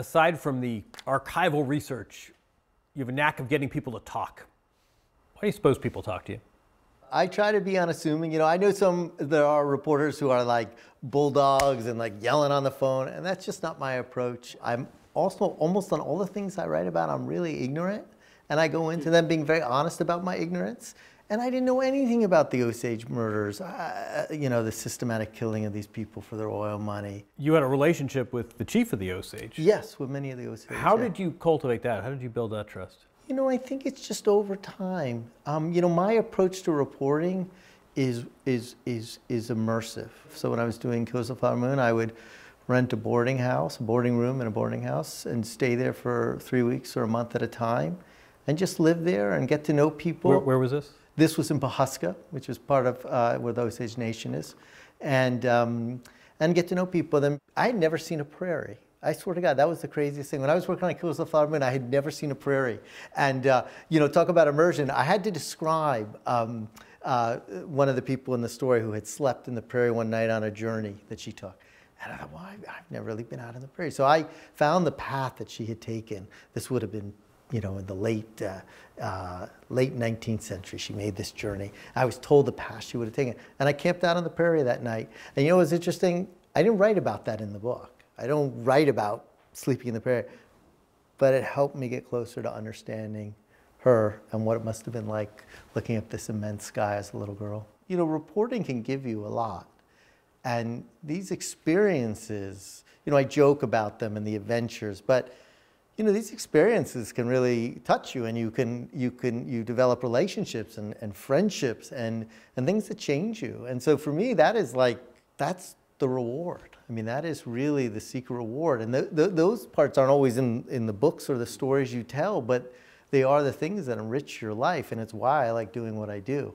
aside from the archival research, you have a knack of getting people to talk. Why do you suppose people talk to you? I try to be unassuming. You know, I know some there are reporters who are like bulldogs and like yelling on the phone, and that's just not my approach. I'm also almost on all the things I write about, I'm really ignorant, and I go into them being very honest about my ignorance. And I didn't know anything about the Osage murders, uh, you know, the systematic killing of these people for their oil money. You had a relationship with the chief of the Osage. Yes, with many of the Osage. How yeah. did you cultivate that? How did you build that trust? You know, I think it's just over time. Um, you know, my approach to reporting is is is is immersive. So when I was doing of Flower Moon, I would rent a boarding house, a boarding room in a boarding house, and stay there for three weeks or a month at a time, and just live there and get to know people. Where, where was this? This was in Pawhuska, which is part of uh, where the Osage Nation is, and um, and get to know people. Then I had never seen a prairie. I swear to God, that was the craziest thing. When I was working on Killers of the Flower Moon, I had never seen a prairie. And, uh, you know, talk about immersion. I had to describe um, uh, one of the people in the story who had slept in the prairie one night on a journey that she took. And I thought, well, I've never really been out in the prairie. So I found the path that she had taken. This would have been, you know, in the late, uh, uh, late 19th century. She made this journey. I was told the path she would have taken. And I camped out on the prairie that night. And you know what's interesting? I didn't write about that in the book. I don't write about sleeping in the prairie, but it helped me get closer to understanding her and what it must have been like looking up this immense sky as a little girl. You know, reporting can give you a lot. And these experiences, you know, I joke about them and the adventures, but you know, these experiences can really touch you and you can, you can, you develop relationships and, and friendships and, and things that change you. And so for me, that is like, that's the reward. I mean, that is really the secret reward. And th th those parts aren't always in, in the books or the stories you tell, but they are the things that enrich your life. And it's why I like doing what I do.